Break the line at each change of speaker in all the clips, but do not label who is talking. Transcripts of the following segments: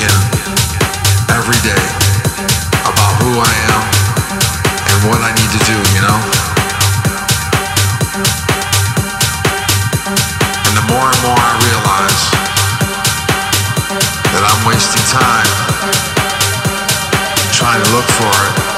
thinking every day about who I am and what I need to do, you know? And the more and more I realize that I'm wasting time trying to look for it.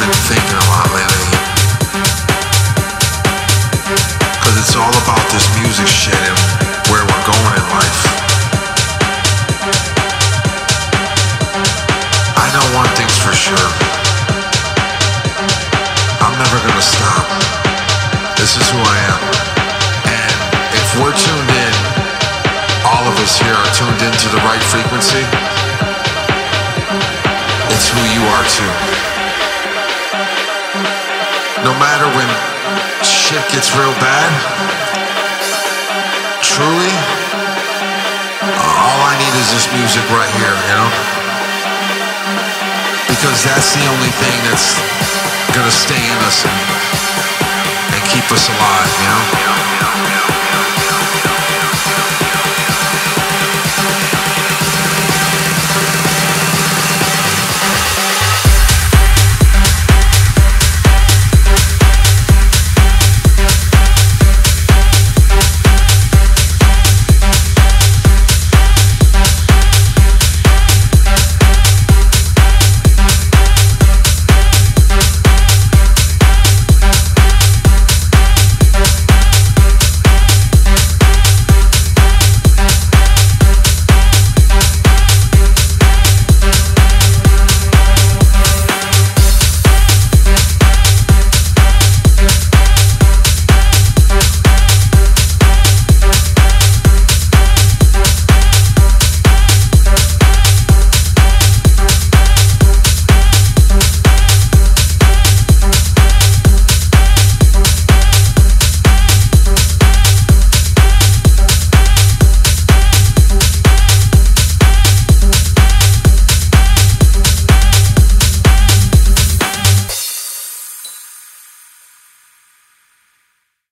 Been thinking a lot lately. Cause it's all about this music shit and where we're going in life. I know one thing's for sure. I'm never gonna stop. This is who I am. And if we're tuned in, all of us here are tuned into the right frequency. It's who you are too. No matter when shit gets real bad, truly, all I need is this music right here, you know? Because that's the only thing that's gonna stay in us and, and keep us alive, you know?